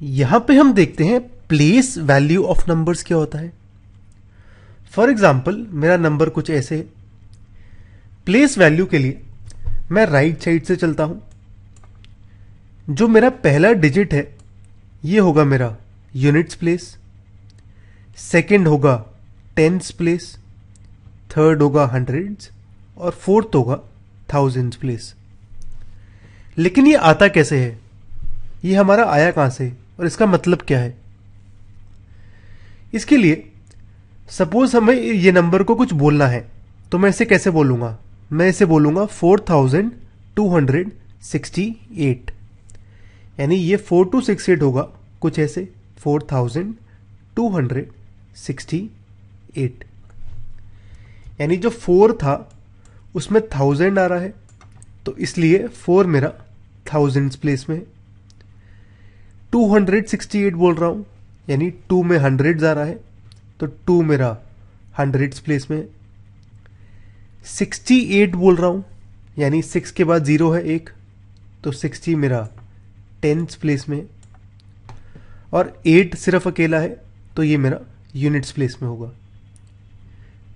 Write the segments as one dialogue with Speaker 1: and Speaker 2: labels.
Speaker 1: यहाँ पे हम देखते हैं प्लेस वैल्यू ऑफ़ नंबर्स क्या होता है। फॉर एग्ज़ाम्पल मेरा नंबर कुछ ऐसे है। प्लेस वैल्यू के लिए मैं राइट right साइड से चलता हूँ। जो मेरा पहला डिजिट है, ये होगा मेरा यूनिट्स प्लेस सेकंड होगा टेंस प्लेस थर्ड होगा हंड्रेड्स और फोर्थ होगा थाउजेंड्स प्लेस लेकिन ये आता कैसे है? ये हमारा आया कहाँ से? और इसका मतलब क्या है? इसके लिए सपोज़ हमें ये नंबर को कुछ बोलना है तो मैं इसे कैसे बोलूँगा? मैं इसे बोलूँगा four thousand two hundred sixty eight यानी ये फोर टू सिक्स एट होगा, कुछ ऐसे four thousand two hundred sixty eight यानी जो फोर था, उसमें थाउज़ेंड आ रहा है तो इसलिए फोर मेरा थाउजेंड्स प्लेस में है 268 बोल रहा हूँ, यानी टू में हंड्रेड जा रहा है तो टू मेरा हंड्रेड्स प्लेस में सिक्सटी एट बोल रहा हूँ, यानी सिक्स के बाद ज़ीरो है एक तो सिक्सटी मेरा टेंथ प्लेस में, और एट सिर्फ़ अकेला है तो ये मेरा यूनिट्स प्लेस में होगा।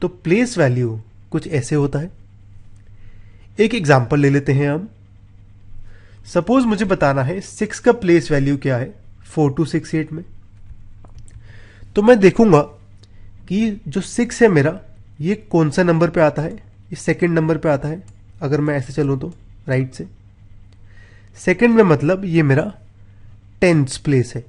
Speaker 1: तो प्लेस वैल्यू कुछ ऐसे होता है। एक एग्ज़ाम्पल ले लेते हैं हम। सपोज़ मुझे बताना है सिक्स का प्लेस वैल्यू क्या है? फोर टू सिक्स एट में। तो मैं देखूँगा कि जो सिक्स है मेरा, ये कौन सा नंबर पे आता है? ये सेकंड नंबर पे आता है, अगर मैं ऐसे चलूँ तो राइट से। सेकंड में मतलब ये मेरा टेंथ प्लेस है।